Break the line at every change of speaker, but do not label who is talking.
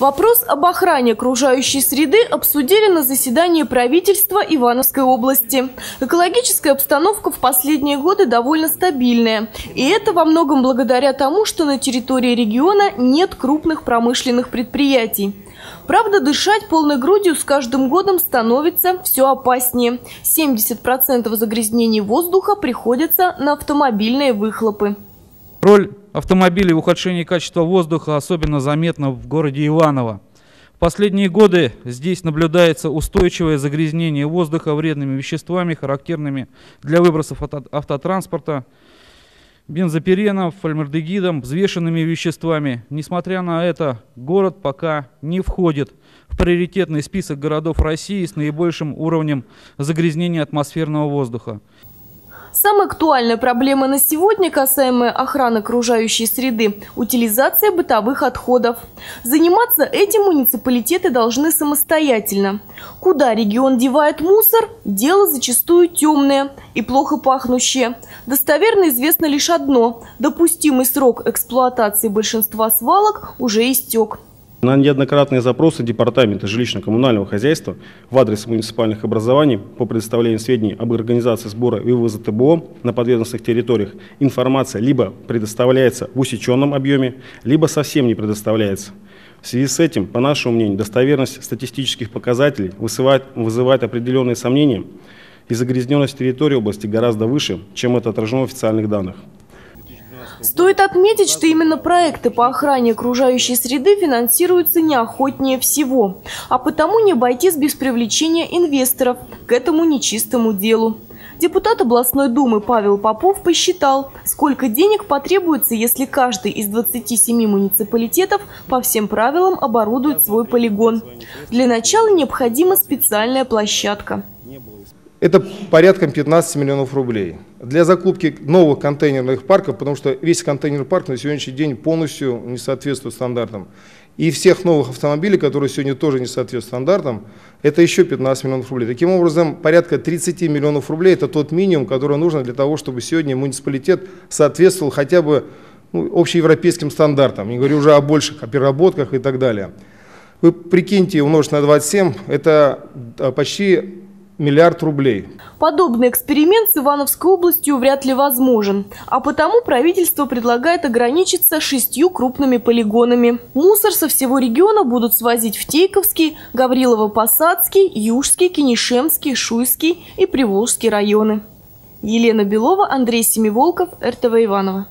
Вопрос об охране окружающей среды обсудили на заседании правительства Ивановской области. Экологическая обстановка в последние годы довольно стабильная. И это во многом благодаря тому, что на территории региона нет крупных промышленных предприятий. Правда, дышать полной грудью с каждым годом становится все опаснее. 70% загрязнений воздуха приходится на автомобильные выхлопы.
Роль автомобилей в ухудшении качества воздуха особенно заметна в городе Иваново. В последние годы здесь наблюдается устойчивое загрязнение воздуха вредными веществами, характерными для выбросов от автотранспорта, бензопиреном, фальмардегидом, взвешенными веществами. Несмотря на это, город пока не входит в приоритетный список городов России с наибольшим уровнем загрязнения атмосферного воздуха.
Самая актуальная проблема на сегодня, касаемая охраны окружающей среды – утилизация бытовых отходов. Заниматься этим муниципалитеты должны самостоятельно. Куда регион девает мусор – дело зачастую темное и плохо пахнущее. Достоверно известно лишь одно – допустимый срок эксплуатации большинства свалок уже истек.
На неоднократные запросы Департамента жилищно-коммунального хозяйства в адрес муниципальных образований по предоставлению сведений об организации сбора и вывоза ТБО на подведомственных территориях информация либо предоставляется в усеченном объеме, либо совсем не предоставляется. В связи с этим, по нашему мнению, достоверность статистических показателей вызывает, вызывает определенные сомнения, и загрязненность территории области гораздо выше, чем это отражено в официальных данных.
Стоит отметить, что именно проекты по охране окружающей среды финансируются неохотнее всего, а потому не обойтись без привлечения инвесторов к этому нечистому делу. Депутат областной думы Павел Попов посчитал, сколько денег потребуется, если каждый из 27 муниципалитетов по всем правилам оборудует свой полигон. Для начала необходима специальная площадка.
Это порядка 15 миллионов рублей. Для закупки новых контейнерных парков, потому что весь контейнерный парк на сегодняшний день полностью не соответствует стандартам. И всех новых автомобилей, которые сегодня тоже не соответствуют стандартам, это еще 15 миллионов рублей. Таким образом, порядка 30 миллионов рублей – это тот минимум, который нужно для того, чтобы сегодня муниципалитет соответствовал хотя бы ну, общеевропейским стандартам. Не говорю уже о больших, о переработках и так далее. Вы прикиньте, умножить на 27, это а, почти миллиард рублей.
Подобный эксперимент с Ивановской областью вряд ли возможен. А потому правительство предлагает ограничиться шестью крупными полигонами. Мусор со всего региона будут свозить в Тейковский, Гаврилово-Посадский, Южский, Кенишемский, Шуйский и Приволжский районы. Елена Белова, Андрей Семиволков, РТВ Иваново.